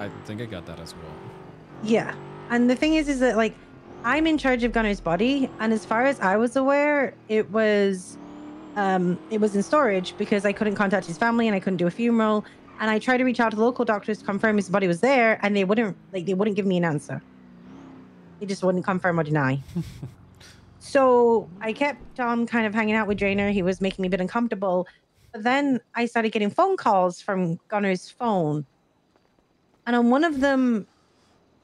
I think I got that as well. Yeah. And the thing is, is that like I'm in charge of Gunner's body, and as far as I was aware, it was um it was in storage because I couldn't contact his family and I couldn't do a funeral. And I tried to reach out to the local doctors to confirm his body was there, and they wouldn't like they wouldn't give me an answer. They just wouldn't confirm or deny. so I kept on kind of hanging out with Drainer. He was making me a bit uncomfortable. But then I started getting phone calls from Gunner's phone. And on one of them,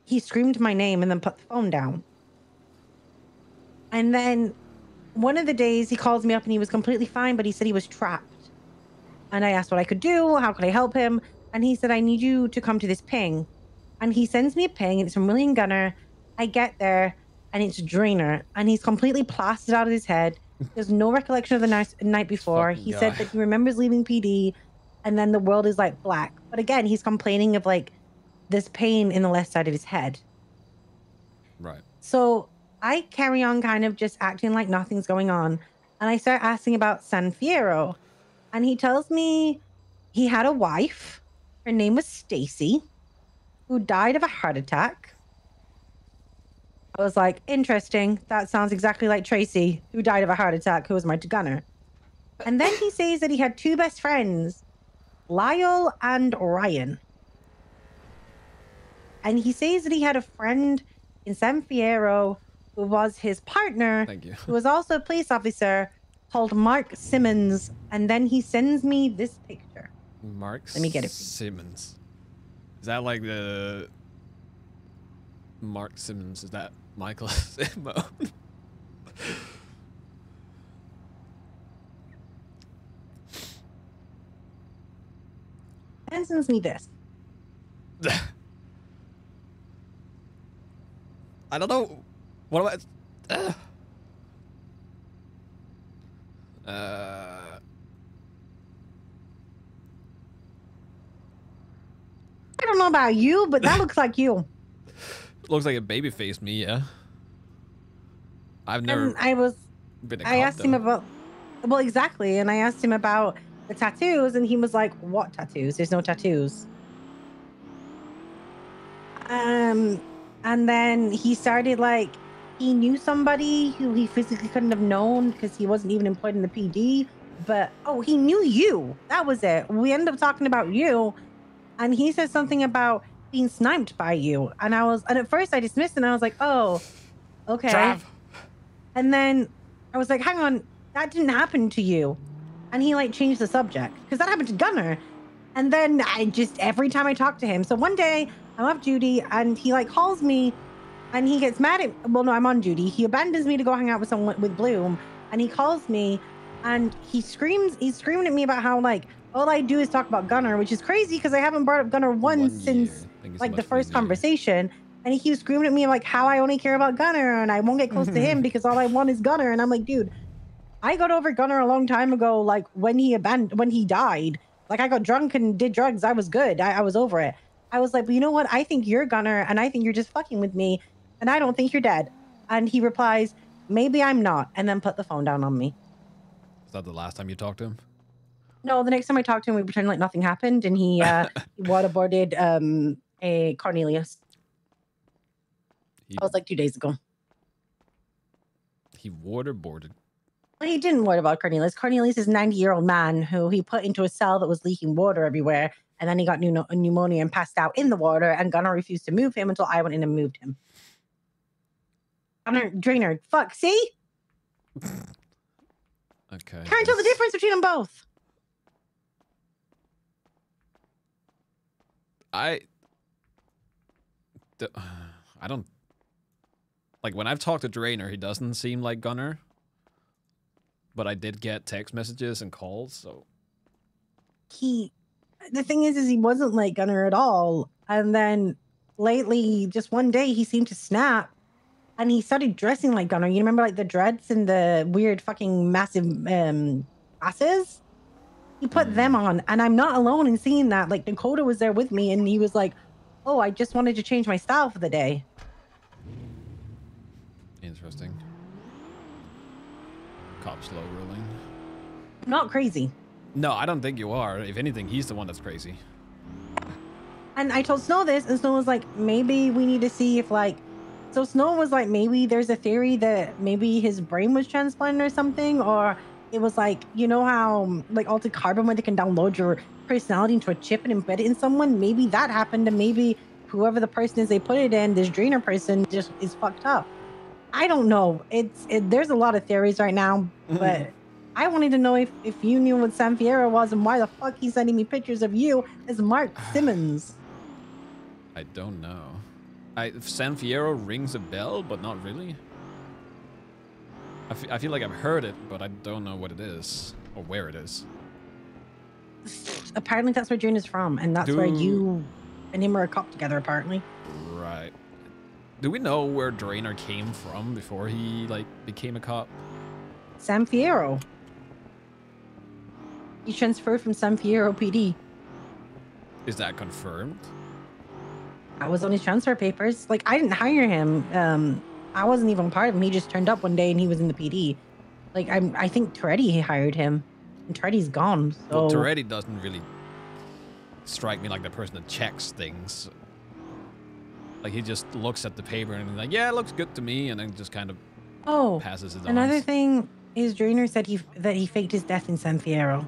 he screamed my name and then put the phone down. And then one of the days he calls me up and he was completely fine, but he said he was trapped. And I asked what I could do, how could I help him? And he said, I need you to come to this ping. And he sends me a ping, and it's from William Gunner. I get there, and it's a Drainer, and he's completely plastered out of his head. There's no recollection of the night, night before. Fucking He guy. said that he remembers leaving PD, and then the world is like black. But again, he's complaining of like this pain in the left side of his head. Right. So I carry on kind of just acting like nothing's going on. And I start asking about San Fierro. And he tells me he had a wife. Her name was Stacy, who died of a heart attack. I was like, interesting. That sounds exactly like Tracy, who died of a heart attack, who was my gunner. And then he says that he had two best friends, Lyle and Ryan. And he says that he had a friend in San Fierro who was his partner, Thank you. who was also a police officer called Mark Simmons. And then he sends me this picture. Mark Let me get it. Simmons. Is that like the Mark Simmons? Is that Michael Simone? And sends me this. I don't know. What am I? Uh. Uh, I don't know about you, but that looks like you. looks like a baby faced me, yeah. I've never And I was been I asked him about well exactly, and I asked him about the tattoos, and he was like, "What tattoos? There's no tattoos." Um, and then he started like he knew somebody who he physically couldn't have known because he wasn't even employed in the PD. But oh, he knew you. That was it. We ended up talking about you, and he said something about being sniped by you, and I was, and at first I dismissed it, and I was like, "Oh, okay." Trav. And then I was like, hang on, that didn't happen to you. And he like changed the subject because that happened to Gunner. And then I just, every time I talked to him. So one day I'm off duty and he like calls me and he gets mad at, well, no, I'm on duty. He abandons me to go hang out with someone with Bloom and he calls me and he screams, he's screaming at me about how like, all I do is talk about Gunner, which is crazy because I haven't brought up Gunner once One since year. I think it's like the first conversation and he keeps screaming at me like how I only care about Gunner and I won't get close to him because all I want is Gunner and I'm like dude I got over Gunner a long time ago like when he abandoned when he died like I got drunk and did drugs I was good I, I was over it I was like but you know what I think you're Gunner and I think you're just fucking with me and I don't think you're dead and he replies maybe I'm not and then put the phone down on me Is that the last time you talked to him? no the next time I talked to him we pretended like nothing happened and he uh he waterboarded um a Cornelius He, that was like two days ago he waterboarded. Well, he didn't worry about Cornelius. Cornelius is a 90 year old man who he put into a cell that was leaking water everywhere. And then he got pneumo- pneumonia and passed out in the water. And Gunner refused to move him until I went in and moved him. Gunner, Drainer, fuck, see? Okay. Can't tell the difference between them both. I. I don't. Like when I've talked to Drainer, he doesn't seem like Gunner. But I did get text messages and calls, so He, the thing is, is he wasn't like Gunner at all. And then lately, just one day, he seemed to snap. And he started dressing like Gunner. You remember like the dreads and the weird fucking massive um glasses? He put them on, and I'm not alone in seeing that. Like Dakota was there with me, and he was like, "Oh, I just wanted to change my style for the day." interesting. Cop slow rolling. Not crazy. No, I don't think you are. If anything, he's the one that's crazy. And I told Snow this, and Snow was like, maybe we need to see if like. So Snow was like, maybe there's a theory that maybe his brain was transplanted or something, or it was like, you know how um, like Altered Carbon, where they can download your personality into a chip and embed it in someone. Maybe that happened, and maybe whoever the person is they put it in, this drainer person just is fucked up. I don't know. It's it, there's a lot of theories right now, but I wanted to know if if you knew what San Fierro was and why the fuck he's sending me pictures of you as Mark Simmons. I don't know. I San Fierro rings a bell, but not really. I fe- I feel like I've heard it, but I don't know what it is or where it is. Apparently, that's where June is from, and that's where you and him are a cop together. Apparently, Right. Do we know where Drainer came from before he like became a cop? San Fierro. He transferred from San Fierro PD. Is that confirmed? I was on his transfer papers. Like I didn't hire him. Um, I wasn't even part of him. He just turned up one day and he was in the PD. Like I'm, I think Toretti hired him, and Toretti's gone. So Well, Toretti doesn't really strike me like the person that checks things. Like he just looks at the paper and he's like, "Yeah, it looks good to me," and then just kind of oh, passes it on. another thing is Drainer said he that he faked his death in San Fierro.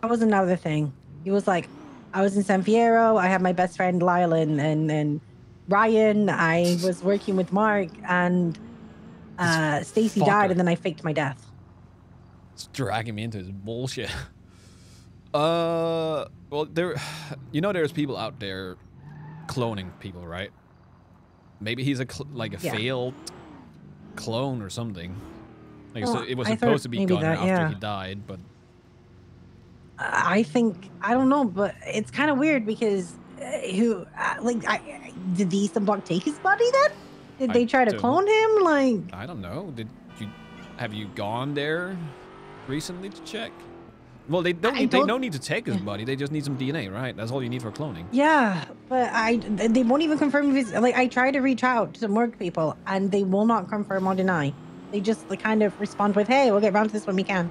That was another thing. He was like, I was in San Fierro. I had my best friend Lyle and and, and Ryan. I was working with Mark and uh, Stacy died, and then I faked my death. It's dragging me into this bullshit. Uh, well, there, you know, there's people out there cloning people, right? Maybe he's a cl- like a Yeah. failed clone or something. Like so it was I supposed to be that, after yeah. he died, but I think I don't know, but it's kind of weird because uh, who uh, like I did the Eastern Bloc take his body then? Did I they try to clone him? Like I don't know. Did you have you gone there recently to check? Well, they don't. Need, they don't- don't need to take his Yeah. body. They just need some DNA, right? That's all you need for cloning. yeah, but I they won't even confirm if it's like I try to reach out to some work people and they will not confirm or deny. They just like, kind of respond with, "Hey, we'll get around to this when we can."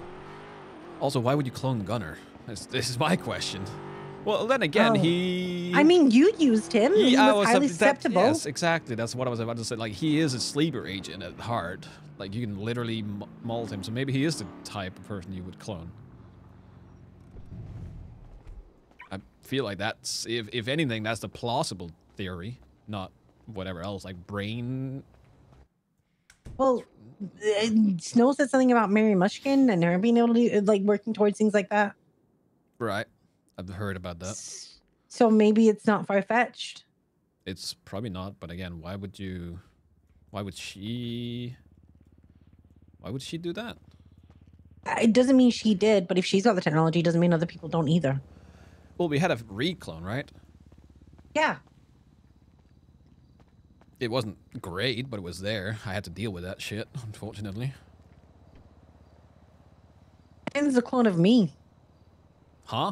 Also, why would you clone Gunner? This, this is my question. Well, then again, Oh. he. I mean, you used him. He I was was highly that- susceptible. yes, exactly. That's what I was about to say. Like he is a sleeper agent at heart. Like you can literally m- mold him. So maybe he is the type of person you would clone. I feel like that's if if anything, that's the plausible theory, not whatever else. Like brain. Well, uh, Snow said something about Mary Mushkin and her being able to like working towards things like that. Right. I've heard about that. So maybe it's not far fetched. It's probably not. But again, why would you? Why would she? Why would she do that? It doesn't mean she did, but if she's got the technology, it doesn't mean other people don't either. Well, we had a reclone, right? Yeah. It wasn't great, but it was there. I had to deal with that shit, unfortunately. And it's a clone of me. Huh?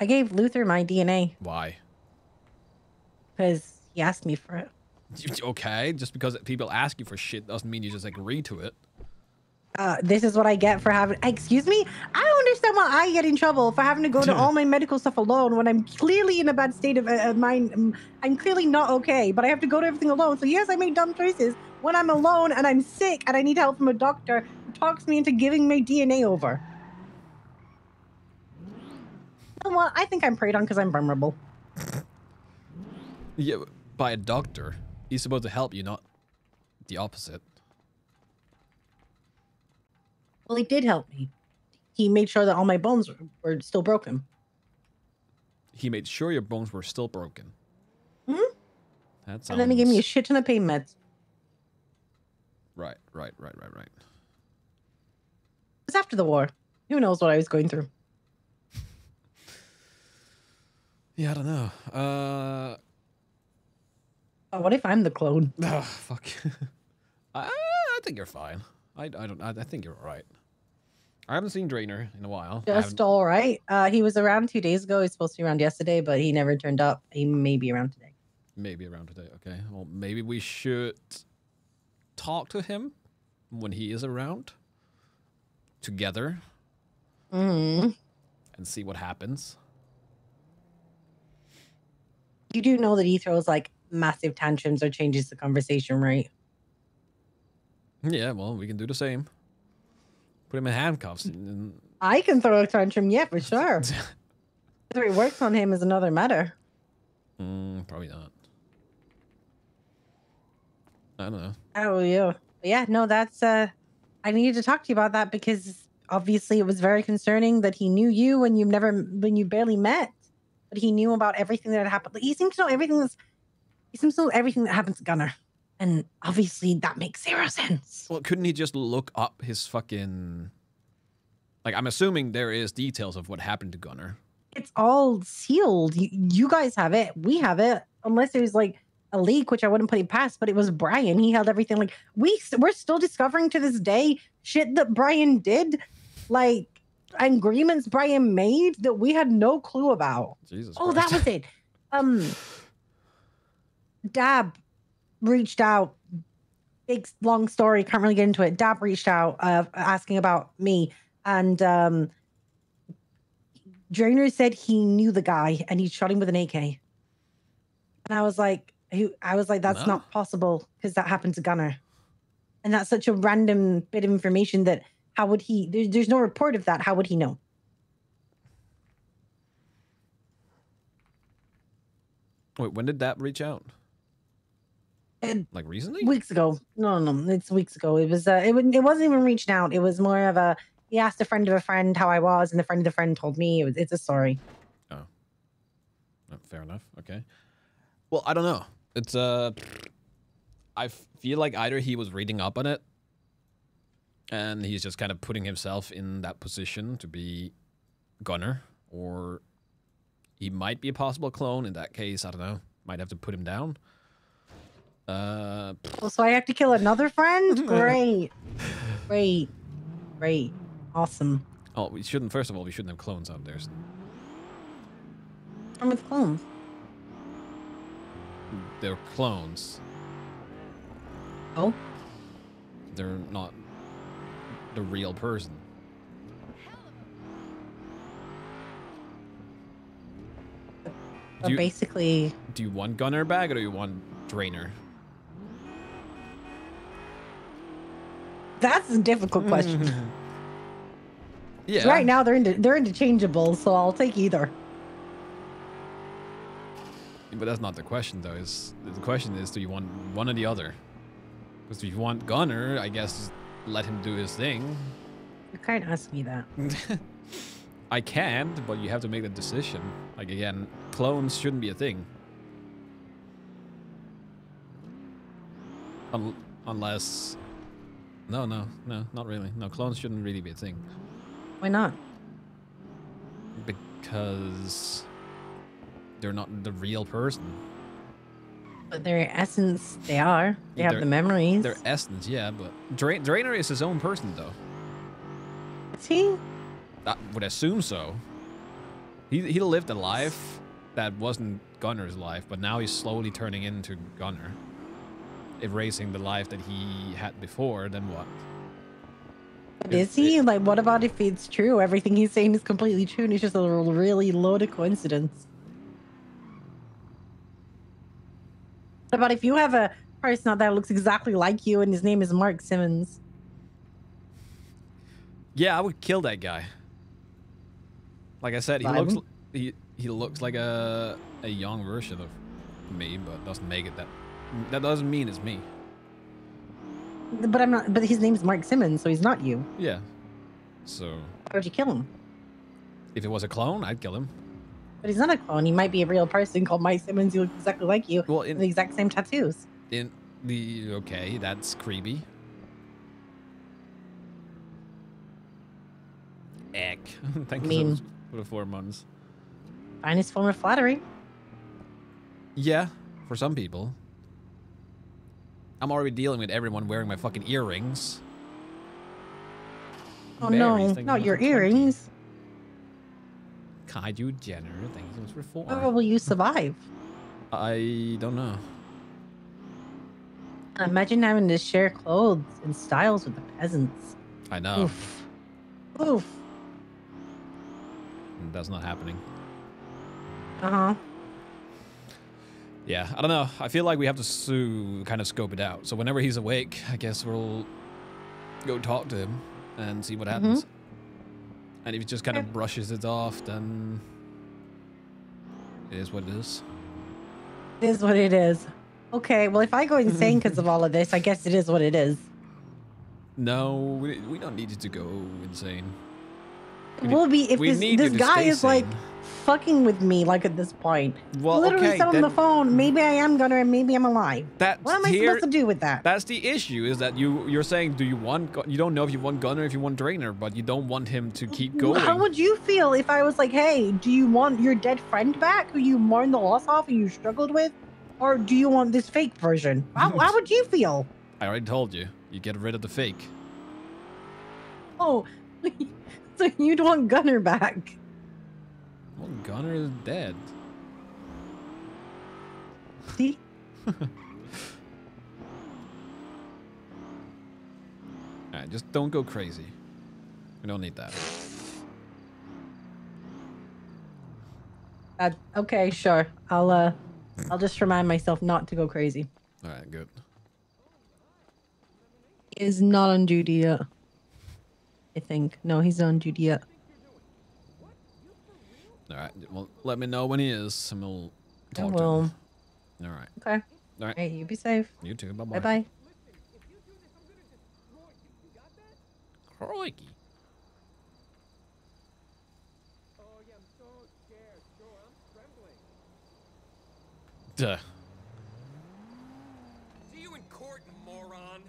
I gave Luther my DNA Why? because he asked me for it. Okay, just because people ask you for shit doesn't mean you just agree to it. Uh, this is what I get for having. Excuse me? I don't understand why I get in trouble for having to go to all my medical stuff alone when I'm clearly in a bad state of uh, mind. Um, I'm clearly not okay, but I have to go to everything alone. So, yes, I make dumb choices when I'm alone and I'm sick and I need help from a doctor who talks me into giving my DNA over. What? I think I'm preyed on because I'm vulnerable. Yeah, by a doctor. He's supposed to help you, not the opposite. Well, he did help me. He made sure that all my bones were, still broken. He made sure your bones were still broken. Mhm. That sounds... And then he gave me a shit ton of pain meds. Right, right, right, right, right. It was after the war. Who knows what I was going through? Yeah, I don't know. Uh... Oh, what if I'm the clone? Oh, fuck. I, I think you're fine. I, I don't. I, I think you're all right. I haven't seen Drainer in a while. Just all right. Uh, he was around two days ago. He's supposed to be around yesterday, but he never turned up. He may be around today. maybe around today. Okay. Well, maybe we should talk to him when he is around. Together. Mm. and see what happens. You do know that he throws like massive tantrums or changes the conversation, right? Yeah, well, we can do the same. Put him in handcuffs. And, I can throw a tantrum, yeah, for sure. Whether it works on him is another matter. mm, probably not. I don't know. Oh yeah. Yeah, no, that's uh I needed to talk to you about that because obviously it was very concerning that he knew you when you've never when you barely met. But he knew about everything that had happened. He seems to know everything that's he seems to know everything that happens to Gunner. And obviously that makes zero sense. Well, couldn't he just look up his fucking? Like, I'm assuming there is details of what happened to Gunner. It's all sealed. You, you guys have it. We have it. Unless there's like a leak, which I wouldn't put it past, but it was Brian. He held everything. Like we, we're still discovering to this day shit that Brian did, like agreements Brian made that we had no clue about. Jesus. Oh, that was it. Um, Dab reached out. Big long story. Can't really get into it. Dab reached out, uh, asking about me, and um, Drainer said he knew the guy and he shot him with an AK. And I was like, who? I was like, that's No. not possible because that happened to Gunner, and that's such a random bit of information that how would he? There, there's no report of that. How would he know? Wait, when did that reach out? And Like recently? weeks ago. No, no, no. it's weeks ago. It was. Uh, it would. It wasn't even reaching out. It was more of a. He asked a friend of a friend how I was, and the friend of the friend told me. It was. It's a story. Oh, fair enough. Okay. Well, I don't know. It's uh, I feel like either he was reading up on it, and he's just kind of putting himself in that position to be Gunner, or he might be a possible clone. In that case, I don't know. Might have to put him down. Uh, Oh, so I have to kill another friend? Great, great, great, awesome. oh, we shouldn't. First of all, we shouldn't have clones out there. I'm with clones. They're clones. Oh, They're not the real person. so you- basically, Do you want Gunner bag or do you want Drainer? that's a difficult question. Mm. Yeah. Right now, they're inter- they're interchangeable, so I'll take either. But that's not the question, though. Is the question is, do you want one or the other? Because if you want Gunner, I guess let him do his thing. You can't ask me that. I can't, but you have to make the decision. Like again, clones shouldn't be a thing. Un- unless, no, no, no, not really. No, clones shouldn't really be a thing Why not? because they're not the real person. But their essence, they are. They have the memories. Their essence, yeah, but Dra- Drainer is his own person, though. Is he? I would assume so. He he lived a life that wasn't Gunner's life, but now he's slowly turning into Gunner, erasing the life that he had before. Then what? But is he? like, what about if it's true? Everything he's saying is completely true, and it's just a really loaded coincidence. What about if you have a person out there that looks exactly like you, and his name is Mark Simmons? Yeah, I would kill that guy. Like I said, he Violent? looks he he looks like a a young version of me, but doesn't make it that. That doesn't mean it's me. But I'm not. But his name's Mark Simmons, so he's not you. Yeah. So Why would you kill him? if it was a clone, I'd kill him. But he's not a clone. He might be a real person called Mike Simmons. He looks exactly like you. Well, in the exact same tattoos. in the okay, that's creepy. Eck. Thank you so Mean. for the four months. Finest form of flattery. Yeah, for some people. I'm already dealing with everyone wearing my fucking earrings. Oh Berries, no, not your much for 20. earrings. Kaiju Jenner, thank you so much for four. How will you survive? I don't know. Imagine having to share clothes and styles with the peasants. I know. Oof. Oof. that's not happening. Uh huh. Yeah, I don't know. I feel like we have to sue, kind of scope it out. So whenever he's awake, I guess we'll go talk to him and see what happens. And if he just kind of brushes it off, then it is what it is. It is what it is. Okay, well, if I go insane because of all of this, I guess it is what it is. No, we, we don't need you to go insane. Will be if this this guy is like fucking with me, like at this point. Well, Literally okay, said on the phone, maybe I am Gunner and maybe I'm alive. That's What am I here, supposed to do with that? That's the issue. Is that you? You're saying, do you want? You don't know if you want Gunner, if you want Drainer, but you don't want him to keep going. How would you feel if I was like, hey, do you want your dead friend back who you mourned the loss of and you struggled with? Or do you want this fake version? How, how would you feel? I already told you. You get rid of the fake. Oh, so you'd want Gunner back. Well, Gunner is dead. See? Alright, just don't go crazy. We don't need that. Uh, okay, sure. I'll uh, I'll just remind myself not to go crazy. Alright, good. Is not on duty yet. I think. No, he's on duty yet. Alright, well, let me know when he is, and we'll I talk will. to him. Alright. Okay. Alright. Hey, you be safe. You too. Bye-bye. Bye bye. Crikey. Duh. See you in court, moron.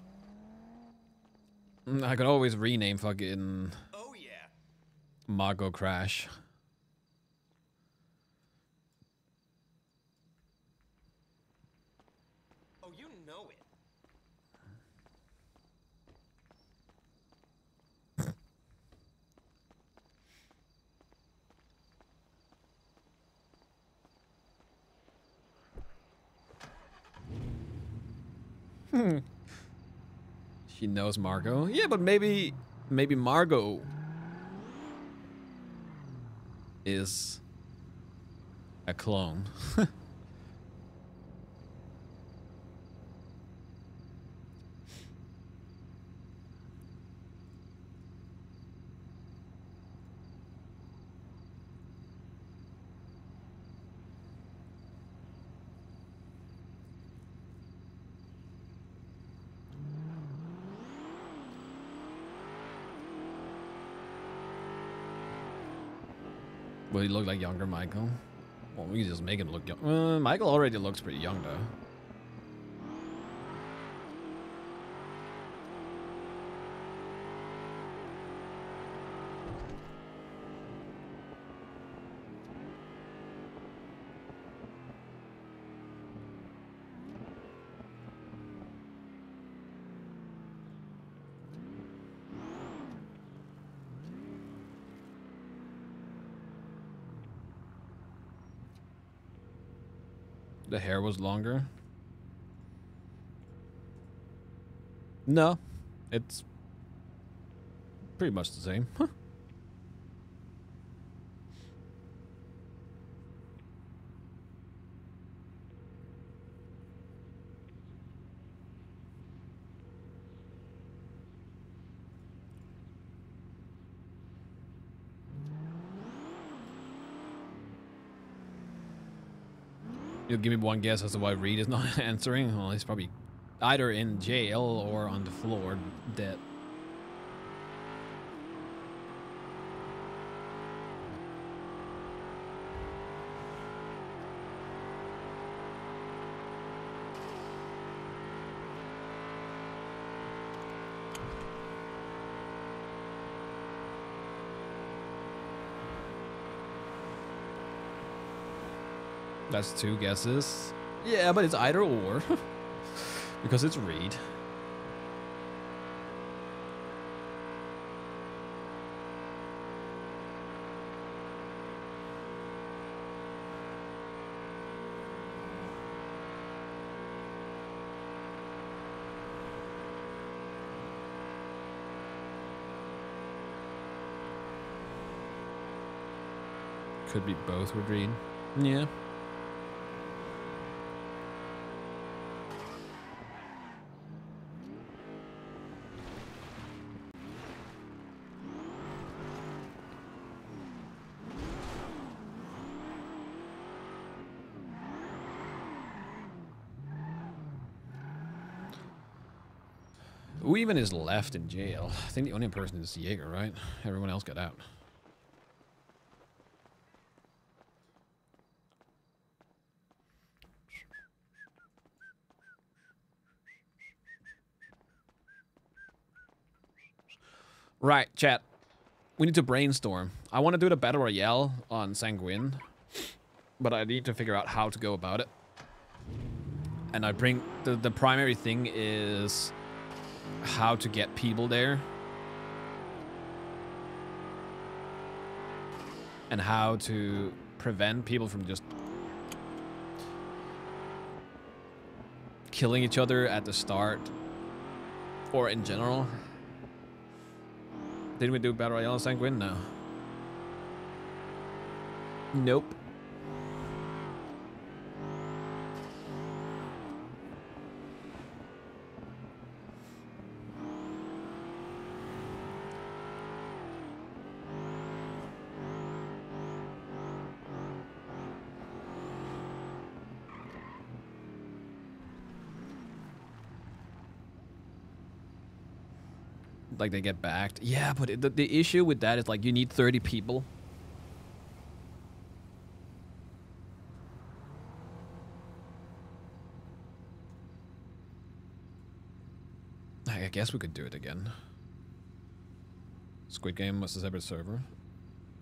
I could always rename fucking Oh yeah. Margot Crash. Oh, you know it. She knows Margot. Yeah, but maybe maybe Margot is a clone. look like younger Michael? Well, we can just make him look young. Uh, Michael already looks pretty young, though. Was longer. No, it's pretty much the same. You'll give me one guess as to why Reed is not answering? Well, he's probably either in jail or on the floor dead. That's two guesses. Yeah, but it's either or. because it's read. could be both would read. Yeah. Even is left in jail? I think the only person is Jaeger, right? Everyone else got out. Right, chat. We need to brainstorm. I want to do the battle royale on Sanguine, but I need to figure out how to go about it. And I bring the the primary thing is how to get people there and how to prevent people from just killing each other at the start or in general. Didn't we do Battle Royale Sanguine? No. Nope. Like they get backed. Yeah, but the, the issue with that is like you need 30 people. I guess we could do it again. Squid Game was a separate server.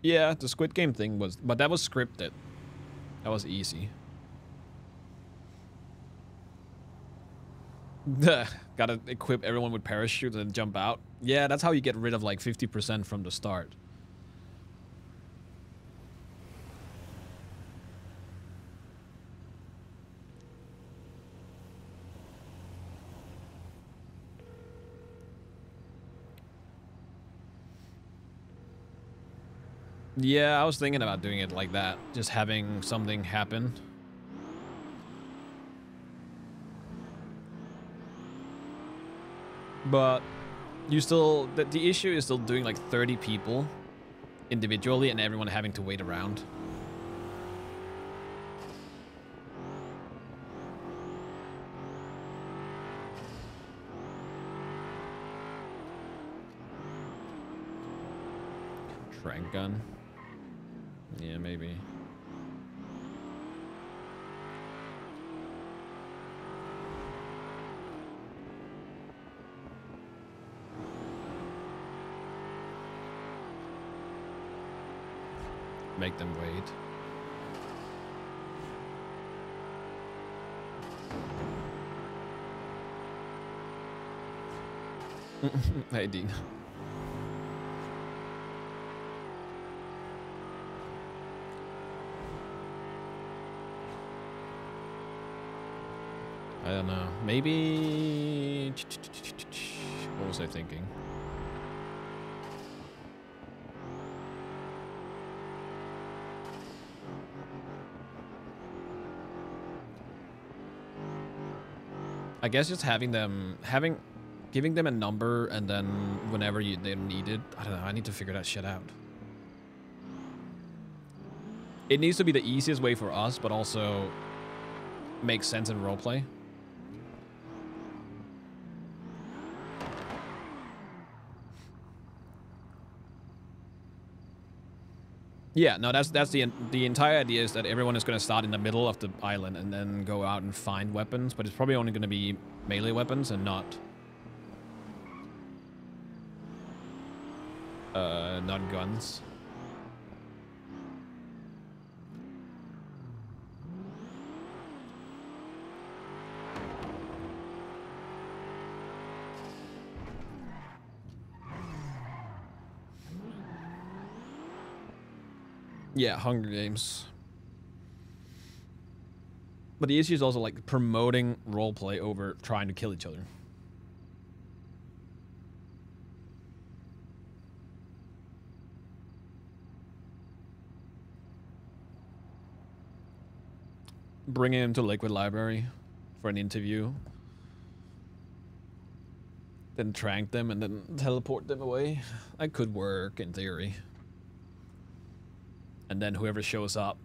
Yeah, the Squid Game thing was, but that was scripted. That was easy. Gotta equip everyone with parachutes and jump out. Yeah, that's how you get rid of like 50% from the start. Yeah, I was thinking about doing it like that. Just having something happen. But you still the, the issue is still doing like 30 people individually and everyone having to wait around. Trank gun. Yeah, maybe. Make them wait. hey, Dean. I don't know. Maybe. What was I thinking? I guess just having them, having, giving them a number and then whenever you they need it. I don't know. I need to figure that shit out. It needs to be the easiest way for us, but also makes sense in roleplay. Yeah, no, that's that's the the entire idea is that everyone is going to start in the middle of the island and then go out and find weapons, but it's probably only going to be melee weapons and not uh not guns. Yeah, Hunger Games. But the issue is also like promoting roleplay over trying to kill each other. Bringing him to Liquid Library for an interview. Then trank them and then teleport them away. That could work in theory. And then whoever shows up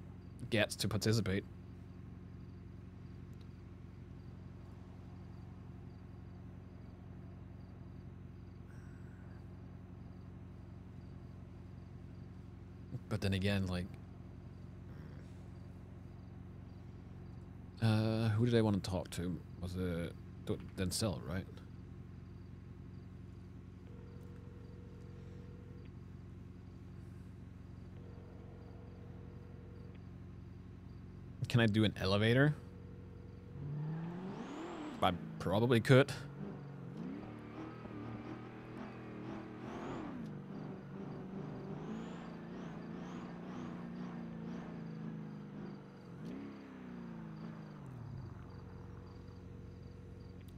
gets to participate. But then again, like, uh, who did I want to talk to? Was it Denzel, right? Can I do an elevator? I probably could.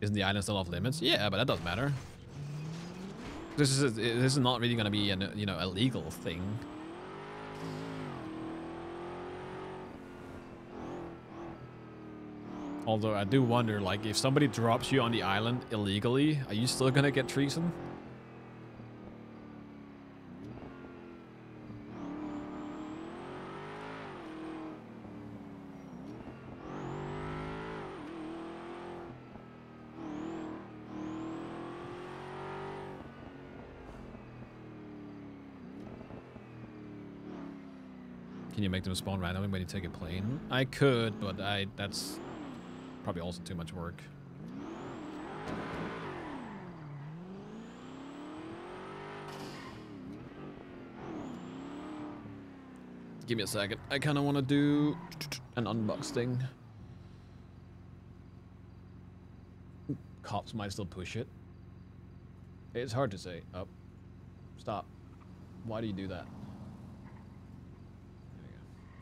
Isn't the island still off limits? Yeah, but that doesn't matter. This is this is not really gonna be an you know a legal thing. Although I do wonder, like, if somebody drops you on the island illegally, are you still gonna get treason? You make them spawn randomly when you take a plane? I could, but I that's probably also too much work. Give me a second. I kind of want to do an unboxing. Cops might still push it. It's hard to say. Up. Stop. Why do you do that?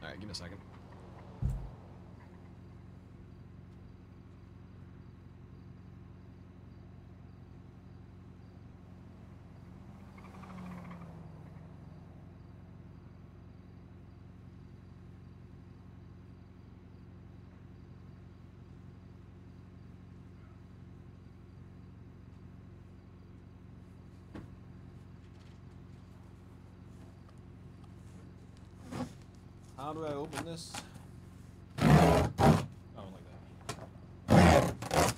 Alright, give me a second. I open this? Oh, like that.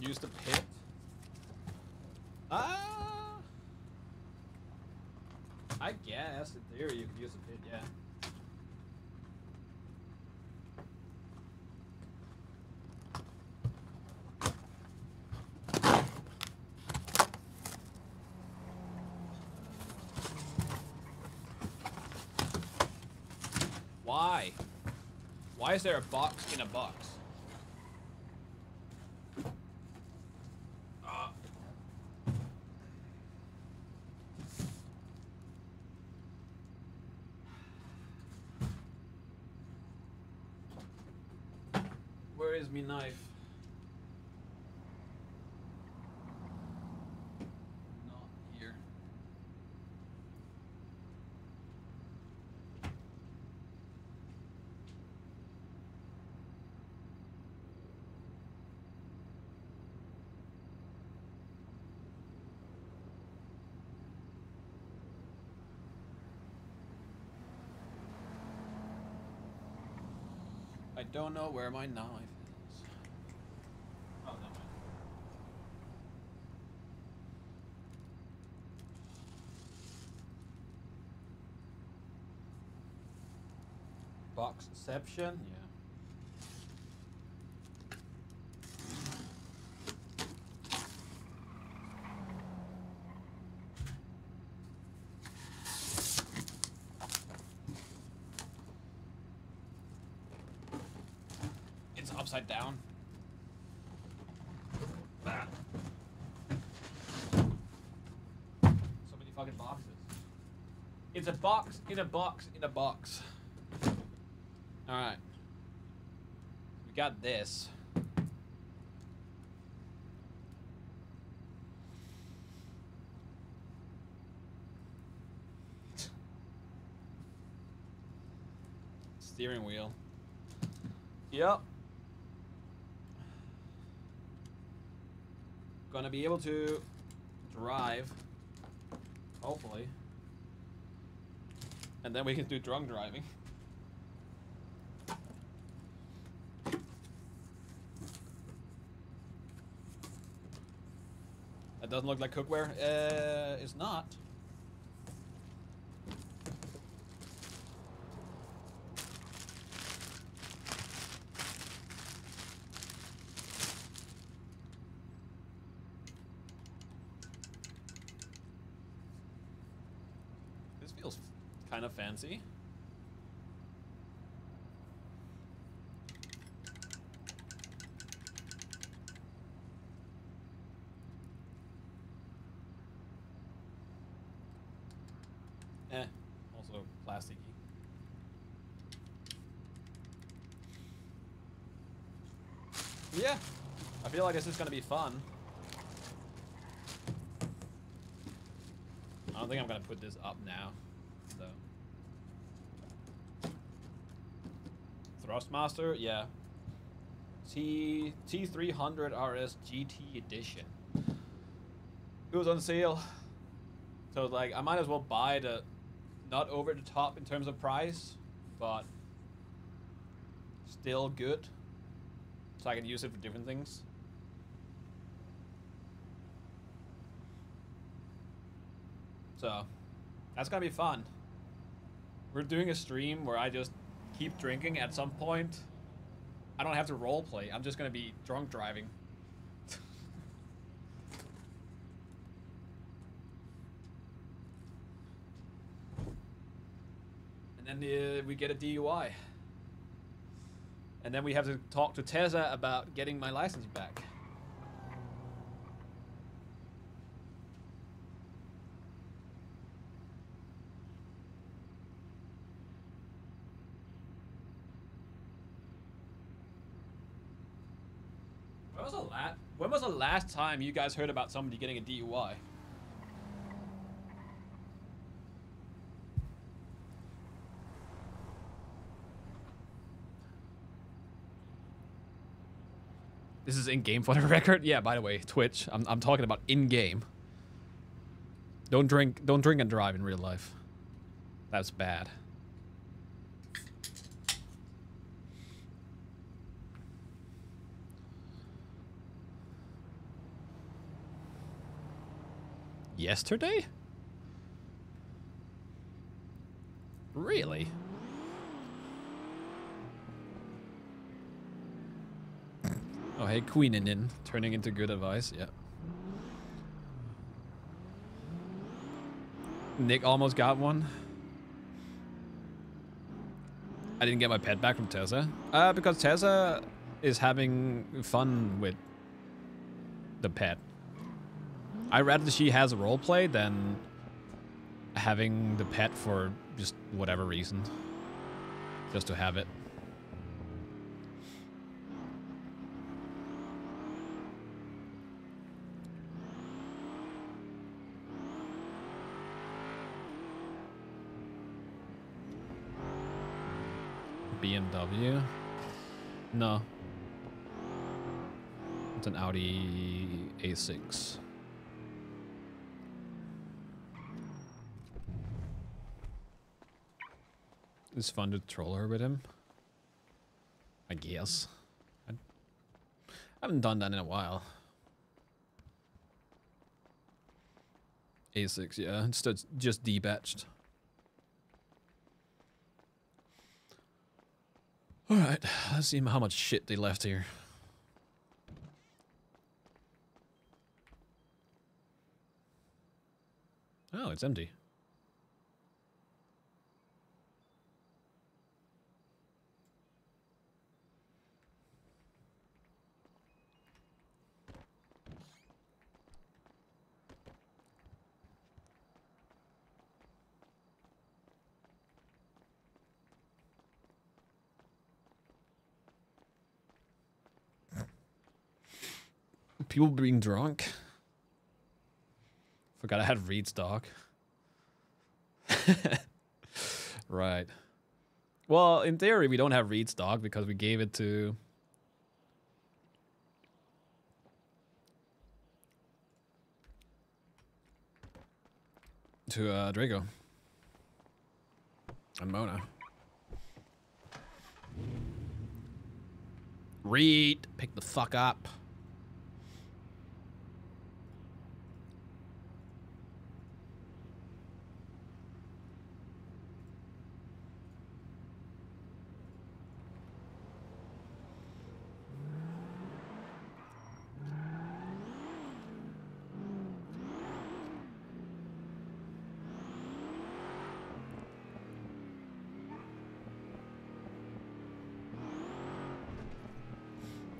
Use the pit. Ah. I guess in theory you could use a pit, yeah. Why? Why is there a box in a box? Ah. Where is me knife? Not here. I don't know where my knife is. Oh, mind. Boxception? Yeah. It's down. So many fucking boxes. It's a box in a box in a box. All right. We got this. Steering wheel. Yep. Gonna be able to drive. Hopefully. And then we can do drunk driving. That doesn't look like cookware. Uh, it's not. This feels kind of fancy. Eh, also plasticky. Yeah, I feel like this is gonna be fun. I don't think I'm gonna put this up now, though. Thrustmaster, yeah. T T300 RS GT Edition. It was on sale, so like I might as well buy the, not over the top in terms of price, but still good. So I can use it for different things. So, that's gonna be fun. We're doing a stream where I just keep drinking at some point. I don't have to role play. I'm just gonna be drunk driving. and then uh, we get a DUI. And then we have to talk to Tessa about getting my license back. When was the last? When was the last time you guys heard about somebody getting a DUI? This is in game for the record. Yeah, by the way, Twitch. I'm I'm talking about in game. Don't drink don't drink and drive in real life. That's bad. Yesterday? Really? Oh, hey, Queeninin, turning into good advice. Yeah. Nick almost got one. I didn't get my pet back from Tessa. Uh, because Tessa is having fun with the pet. I rather she has a role play than having the pet for just whatever reason. Just to have it. BMW? No. It's an Audi A6. It's fun to troll her with him. I guess. I haven't done that in a while. A6, yeah. It's just- debatched. Alright, let's see how much shit they left here. Oh, it's empty. People being drunk. Forgot I had Reed's stock. right. Well, in theory, we don't have Reed's stock because we gave it to. To uh, Draco. And Mona. Reed, Pick the fuck up.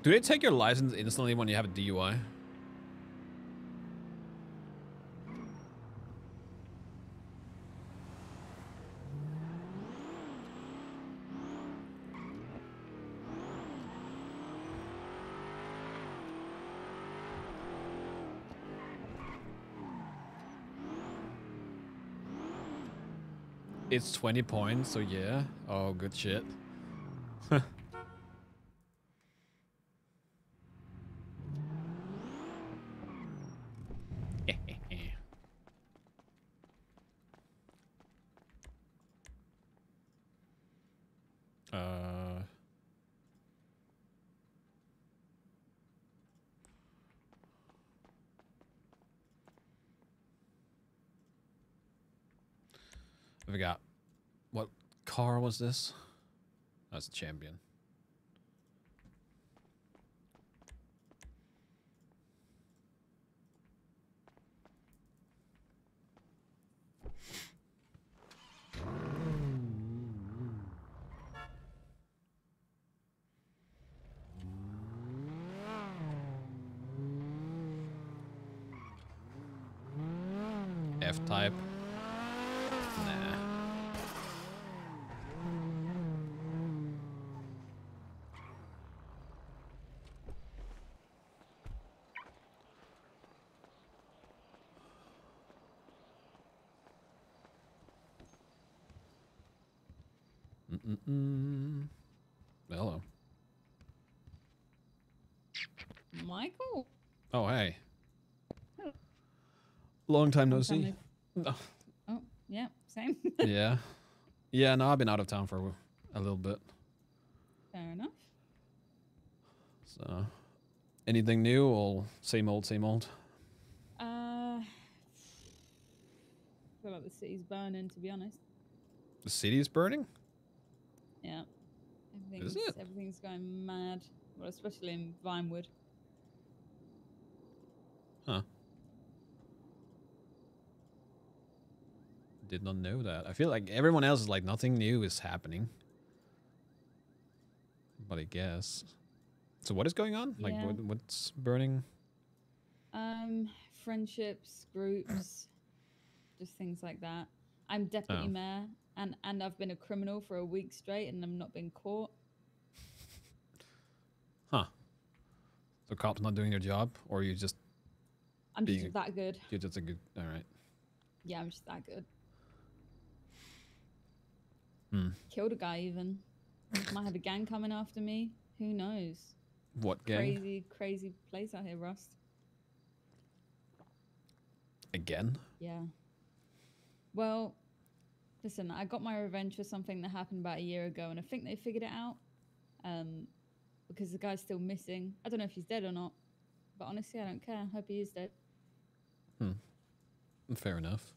Do they take your license instantly when you have a DUI? It's 20 points, so yeah. Oh, good shit. uh, I forgot. What car was this? That's a champion. Mm-mm-mm. Hello. Michael. Oh, hey. Hello. Long time no Long time see. Oh, Oh, yeah, same. yeah. Yeah, no, I've been out of town for a, a little bit. Fair enough. So, anything new or same old, same old? Uh, I feel like the city's burning, to be honest. The city is burning? Yeah. Everything's, it? Everything's going mad. Well, especially in Vinewood. Huh. Did not know that. I feel like everyone else is like nothing new is happening. But I guess. So what is going on? Like Yeah. what, what's burning? Um, friendships, groups, just things like that. I'm deputy Oh. mayor, and and I've been a criminal for a week straight, and I'm not being caught. Huh. So cops not doing their job or you just I'm just that good. you're just a good all right. Yeah, I'm just that good. Hmm. Killed a guy even. Might have a gang coming after me. Who knows? What gang? Crazy, crazy place out here, Rust. Again? Yeah. Well, listen, I got my revenge for something that happened about a year ago, and I think they figured it out. Um, because the guy's still missing. I don't know if he's dead or not, but honestly, I don't care. I Hope he is dead. Hmm. Fair enough.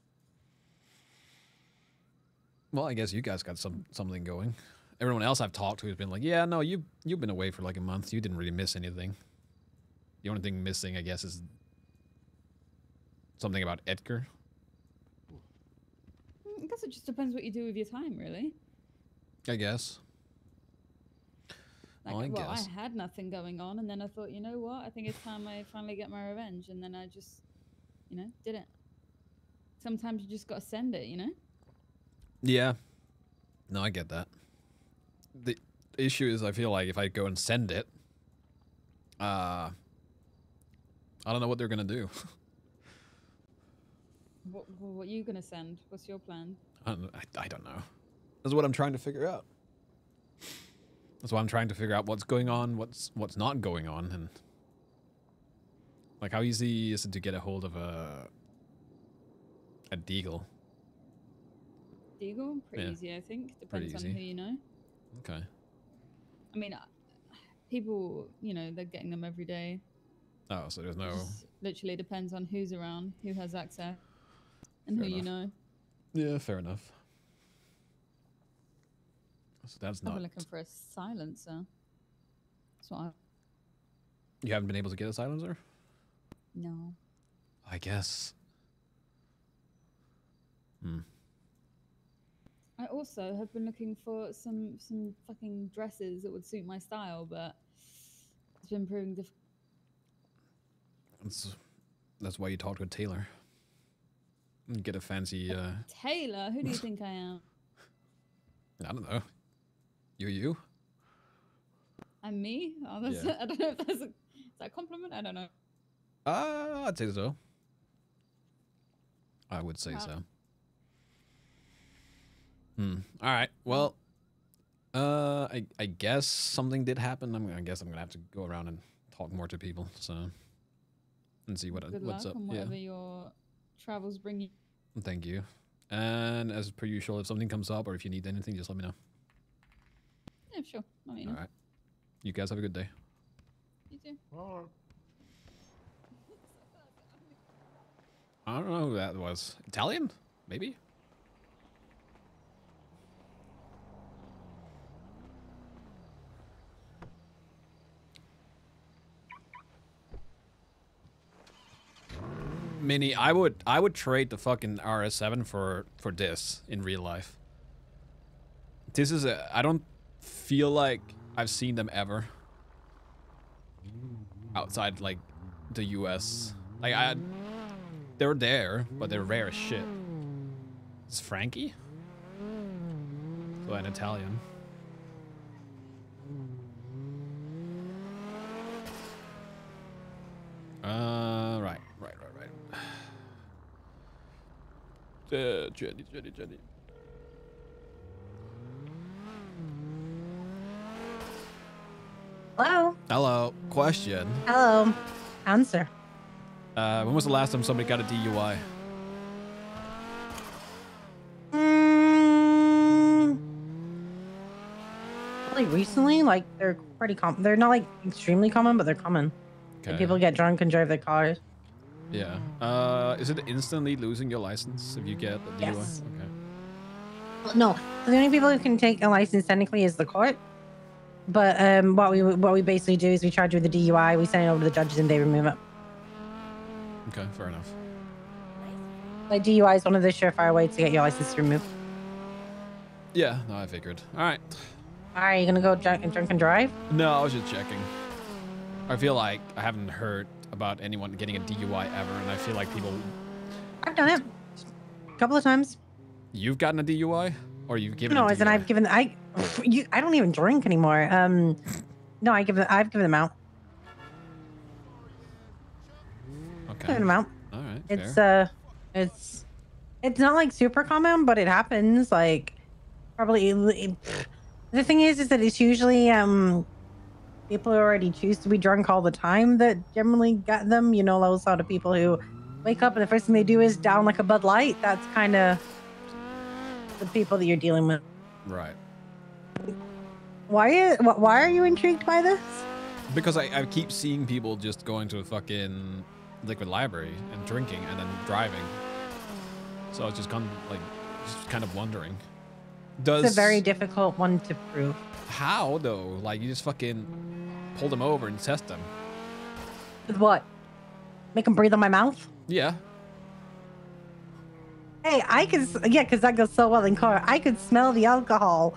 Well, I guess you guys got some something going. Everyone else I've talked to has been like, "Yeah, no, you you've been away for like a month. You didn't really miss anything. The only thing missing, I guess, is something about Edgar. I guess it just depends what you do with your time, really. I guess. Like, Well, I well, guess. I had nothing going on, and then I thought, you know what? I think it's time I finally get my revenge, and then I just, you know, did it. Sometimes you just got to send it, you know. Yeah. No, I get that. The issue is, I feel like if I go and send it, uh, I don't know what they're gonna do. What, what are you gonna send? What's your plan? I don't, I, I don't know. That's what I'm trying to figure out. That's why I'm trying to figure out what's going on, what's what's not going on, and like how easy is it to get a hold of a a deagle? Deagle? Pretty Yeah. easy, I think. Depends on who you know. Okay. I mean, uh, people, you know, they're getting them every day. Oh, so there's no. just literally depends on who's around, who has access, and Fair who you know. Yeah, fair enough. So that's not. been looking for a silencer. That's what I. You haven't been able to get a silencer. No. I guess. Hmm. I also have been looking for some some fucking dresses that would suit my style, but it's been proving difficult. That's that's why you talked with Taylor. Get a fancy. Uh, Taylor, who do you think I am? I don't know. You're you. I'm me. Oh, that's, Yeah. I don't know if that's a, is that a compliment. I don't know. Uh, I'd say so. I would say Wow. so. Hmm. All right. Well, uh, I I guess something did happen. I'm, I guess I'm gonna have to go around and talk more to people. So, and see what what's up. Yeah. whatever your travels bring you. Thank you. And as per usual, if something comes up or if you need anything, just let me know. Yeah, sure. I mean, All right. You guys have a good day. you too. I don't know who that was. Italian? Maybe? Mini, I would I would trade the fucking RS7 for for this in real life. This is a I don't feel like I've seen them ever outside like the US. Like I they're there, but they're rare as shit. It's Frankie? So an Italian. Uh, right, right. Uh, Jenny, Jenny, Jenny. Hello. Hello. Question. Hello. Answer. Uh, when was the last time somebody got a DUI? Mm, really recently, like they're pretty common. They're not like extremely common, but they're common. Like, Okay. people get drunk and drive their cars. Yeah. Uh, is it instantly losing your license if you get a DUI? Yes. Okay. No, the only people who can take a license technically is the court. But um, what we what we basically do is we charge you with the DUI, we send it over to the judges, and they remove it. Okay, fair enough. Like DUI is one of the surefire ways to get your license removed. Yeah, no, I figured. All right. All right, you gonna go drunk and drunk and drive? No, I was just checking. I feel like I haven't heard about anyone getting a DUI ever, and I feel like people. I've done it a couple of times. You've gotten a DUI, or you've given. No, as in I've given I, you, I don't even drink anymore. Um, no, I give. I've given them out. Okay. Given them out. All right. It's fair. uh, it's it's not like super common, but it happens. Like probably it- the thing is, is that it's usually um people who already choose to be drunk all the time that generally get them. You know, those sort of people who wake up and the first thing they do is down like a Bud Light. That's kind of the people that you're dealing with. right. Why? wh- Why are you intrigued by this? Because I, I keep seeing people just going to a fucking liquid library and drinking and then driving. So I was just kind of like, just kind of wondering. Does It's a very difficult one to prove. How though? Like you just fucking pull them over and test them. With what? Make them breathe on my mouth? Yeah. Hey, I could, yeah, because that goes so well in car. I could smell the alcohol.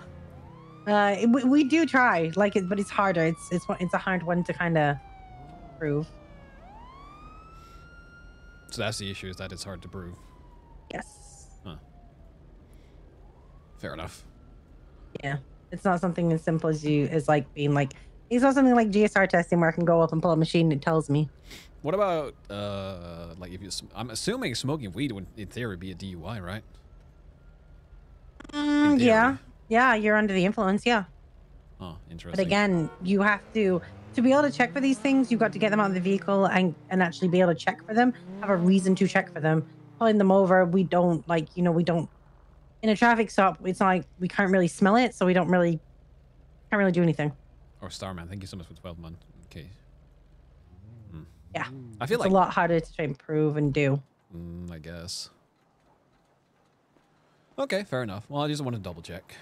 Uh, we, we do try, like it, but it's harder. It's it's one- it's a hard one to kind of prove. So that's the issue is that it's hard to prove. Yes. Huh. Fair enough. Yeah. It's not something as simple as you as like being like, He's not something like GSR testing where I can go up and pull a machine and it tells me. What about uh like if you? I'm assuming smoking weed would in theory be a DUI, right? Mm, yeah. Yeah, you're under the influence, yeah. Oh, interesting. But again, you have to to be able to check for these things, you've got to get them out of the vehicle and and actually be able to check for them, have a reason to check for them. Pulling them over, we don't like, you know, we don't in a traffic stop, it's not like we can't really smell it, so we don't really can't really do anything. Or Starman, thank you so much for 12 months. Okay. Hmm. Yeah. I feel It's like a lot harder to try and do. Mm, I guess. Okay, fair enough. Well, I just want to double check.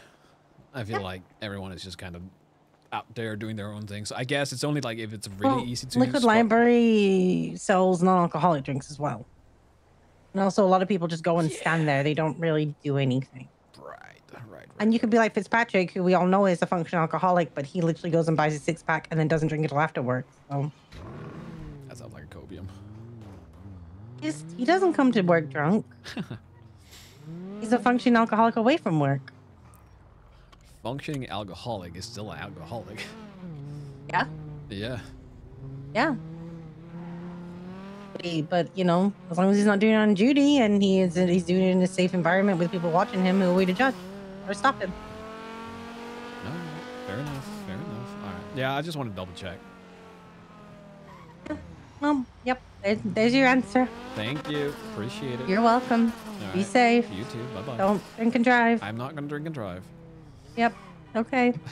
I feel like everyone is just kind of out there doing their own thing. So I guess it's only like if it's really Well, easy to Liquid spot- Library sells non-alcoholic drinks as well. And also, a lot of people just go and stand there. They don't really do anything. Right, right, right. And you could be like Fitzpatrick, who we all know is a functional alcoholic, but he literally goes and buys a six pack and then doesn't drink it till after work. So That sounds like a copium. he's, he doesn't come to work drunk. He's a functioning alcoholic away from work. Functioning alcoholic is still an alcoholic. Yeah. yeah. Yeah. But, but you know, as long as he's not doing it on duty and he is he's doing it in a safe environment with people watching him, who are we to judge or stop him? No, fair enough. Fair enough. All right. Yeah, I just want to double check. Well, yep. There's, there's your answer. Thank you. Appreciate it. You're welcome. Be safe. You too. Bye bye. Don't drink and drive. I'm not gonna drink and drive. Yep. Okay.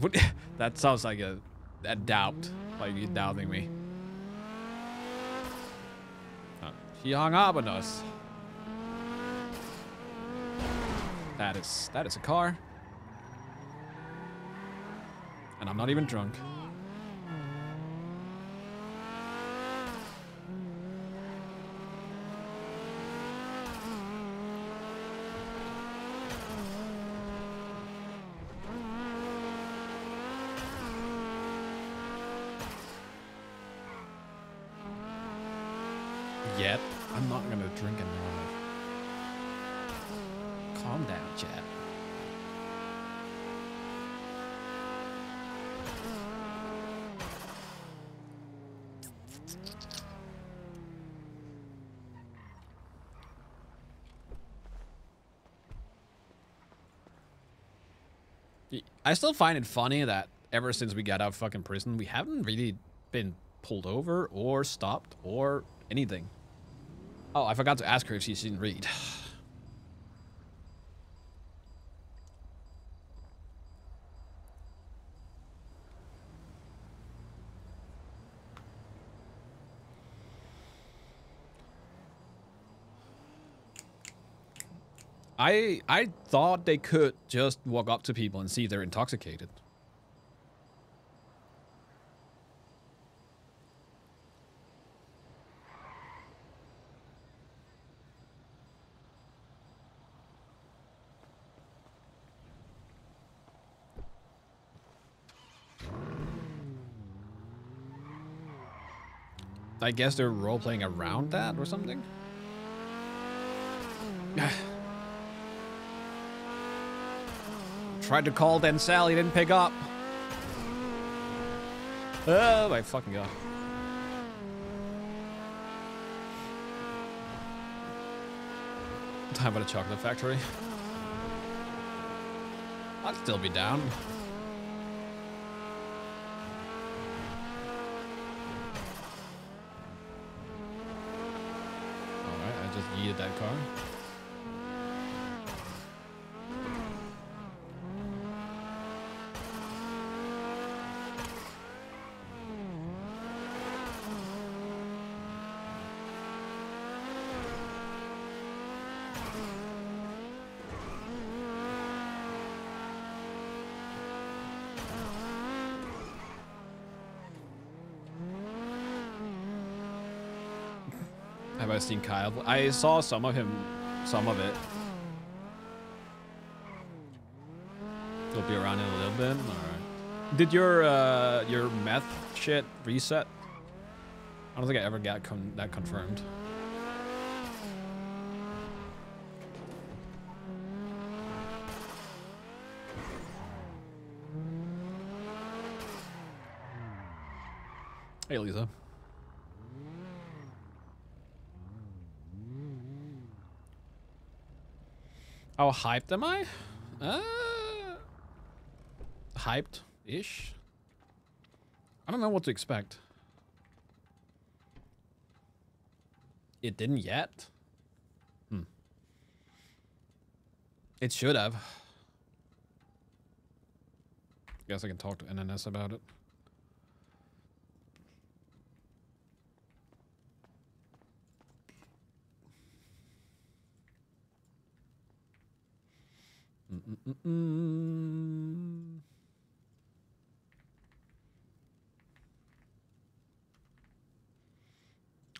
That sounds like a, a doubt. Like you doubting me. She hung up on us. That is that is a car. And I'm not even drunk. Yet. I'm not gonna drink and drive. Calm down, Chad. Y- I still find it funny that ever since we got out of fucking prison, we haven't really been pulled over or stopped or anything. Oh, I forgot to ask her if she's seen Reed. I I thought they could just walk up to people and see if they're intoxicated. I guess they're role playing around that or something. Tried to call Denzel, Sally, didn't pick up. Oh my fucking god. Time at a chocolate factory. I'd still be down. Alright, I just yeeted that car. Have I seen Kyle? I saw some of him, some of it. He'll be around in a little bit. All right. Did your uh, your meth shit reset? I don't think I ever got con that confirmed. Hey, Lisa. How hyped am I? Uh, hyped-ish. I don't know what to expect. It didn't yet. Hmm. It should have. Guess I can talk to NNS about it.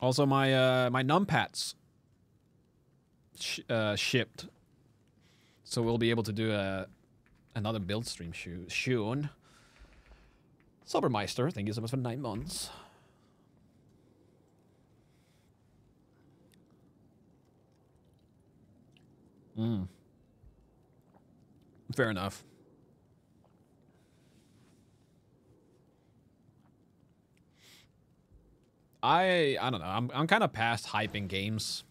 Also, my uh, my numpads sh uh, shipped, so we'll be able to do a another build stream soon. Sobermeister, thank you so much for nine months. Mm. Fair enough. I I don't know. I'm I'm kind of past hyping games.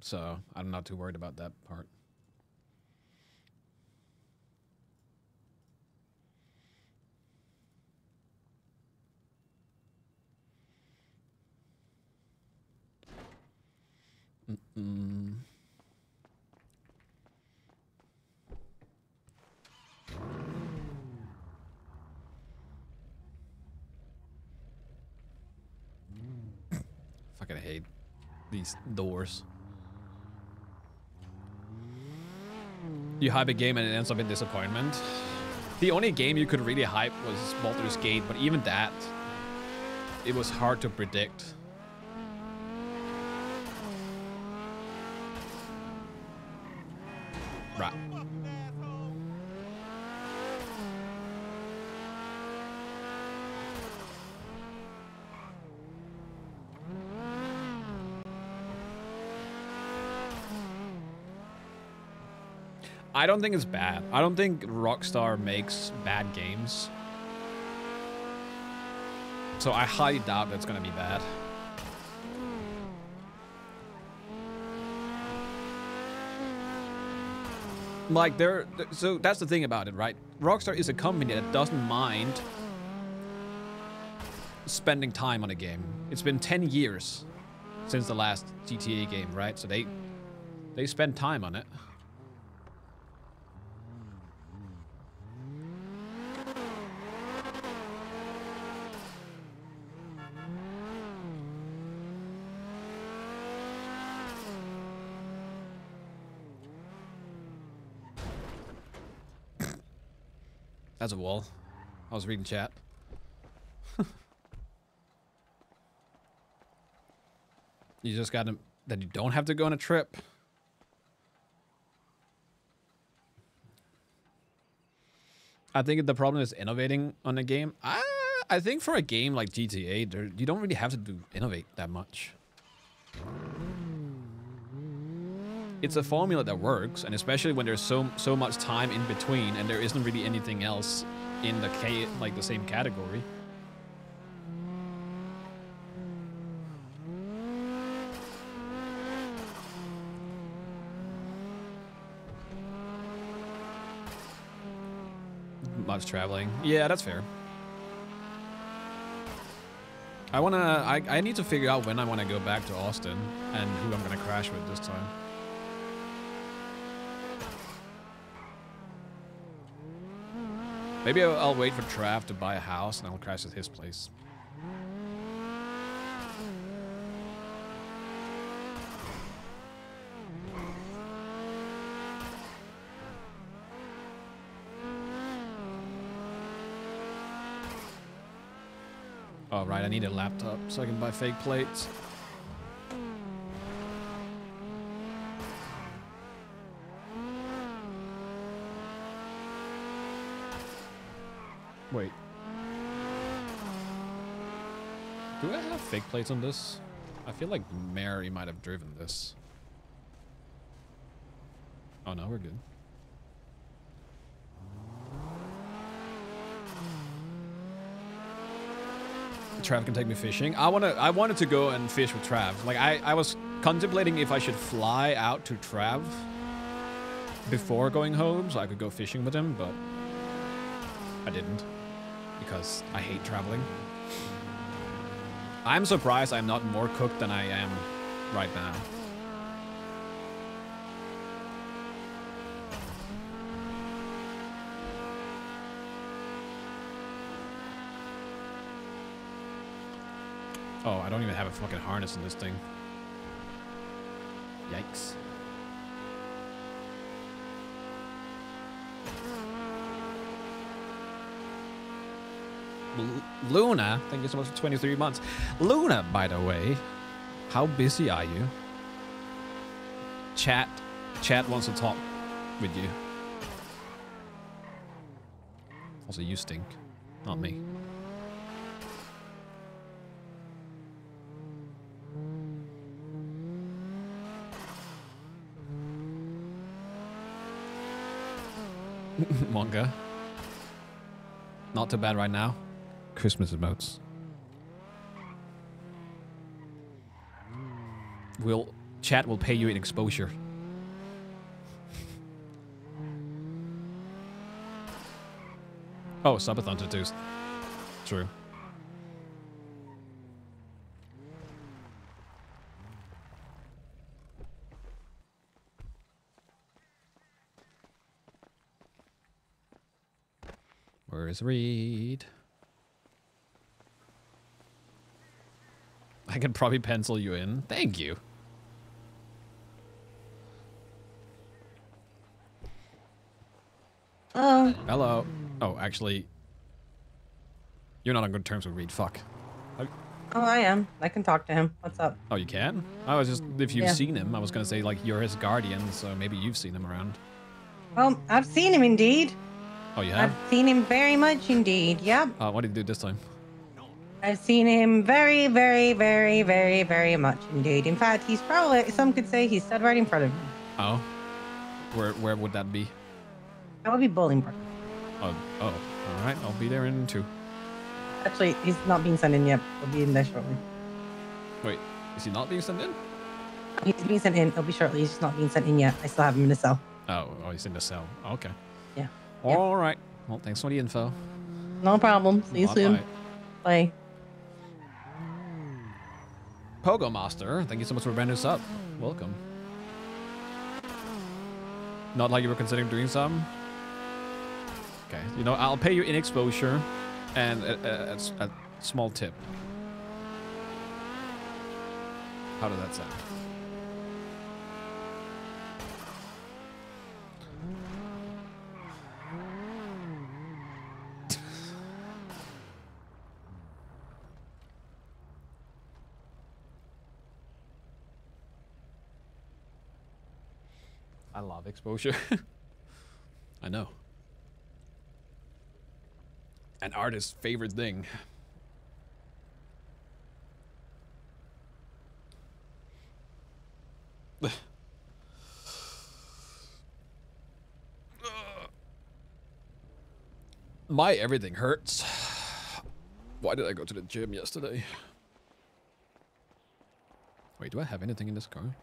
So I'm not too worried about that part. Mm-mm. Fucking hate these doors. You hype a game and it ends up in disappointment. The only game you could really hype was Baldur's Gate, but even that, it was hard to predict. Right. I don't think it's bad. I don't think Rockstar makes bad games. So I highly doubt that's gonna be bad. Like they're th- so that's the thing about it, right? Rockstar is a company that doesn't mind spending time on a game. It's been 10 years since the last GTA game, right? So they they spend time on it. That's a wall. I was reading chat. you just gotta that you don't have to go on a trip. I think the problem is innovating on a game. I I think for a game like GTA, there, you don't really have to do innovate that much. It's a formula that works, and especially when there's so so much time in between, and there isn't really anything else in the ca- like the same category. Much traveling. Yeah, that's fair. I wanna. I, I need to figure out when I want to go back to Austin and who I'm gonna crash with this time. Maybe I'll, wait for Trav to buy a house and I'll crash at his place. Oh, right, I need a laptop so I can buy fake plates. fake plates on this? I feel like Mary might have driven this. Oh no, we're good. Trav can take me fishing. I wanna I wanted to go and fish with Trav. Like I, I was contemplating if I should fly out to Trav before going home so I could go fishing with him, but I didn't. Because I hate traveling. I'm surprised I'm not more cooked than I am right now. Oh, I don't even have a fucking harness in this thing. Yikes. Luna, thank you so much for 23 months. Luna, by the way, how busy are you? Chat, chat wants to talk with you. Also, you stink, not me. Manga. Not too bad right now. Christmas emotes. Will chat will pay you in exposure. oh, subathon to do. True. Where is Reed? I can probably pencil you in. Thank you. Oh, Hello. Oh, actually, you're not on good terms with Reed. Fuck. oh, I am. I can talk to him. What's up? Oh, you can? I was just if you've Yeah. seen him, I was gonna say like you're his guardian, so maybe you've seen him around. Well, I've seen him indeed. Oh, you have? I've seen him very much indeed. Yep. Uh, what did you do this time? I've seen him very, very, very, very, very much indeed. In fact, he's probably, some could say he's stood right in front of me. Oh, where where would that be? That would be Bolingbroke. Oh, oh, all right. I'll be there in two. Actually, he's not being sent in yet. He'll be in there shortly. Wait, is he not being sent in? He's being sent in. He'll be shortly. He's just not being sent in yet. I still have him in the cell. Oh, oh, he's in the cell. Okay. Yeah. Yeah. All right. Well, thanks for the info. No problem. See you soon. Bye-bye. Bye. Pogo Master, thank you so much for bringing this up. Welcome. Not like you were considering doing some. Okay, you know I'll pay you in exposure, and a small tip. How does that sound? Exposure. I know. An artist's favorite thing. My everything hurts. Why did I go to the gym yesterday? Wait, do I have anything in this car?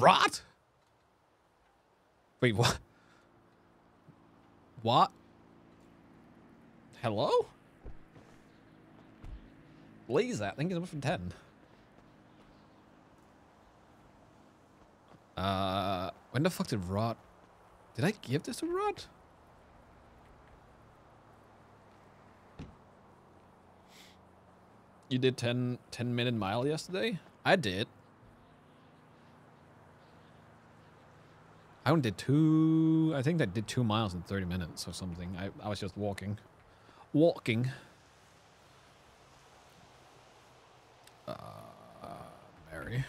Rot? Wait, what? What? Hello? Lisa, I think it's from 10. Uh, when the fuck did Rot... Did I give this to Rot? You did 10, 10 minute mile yesterday? I did. I only did two. I think I did two miles in 30 minutes or something. I, I was just walking. Walking. Uh, Mary.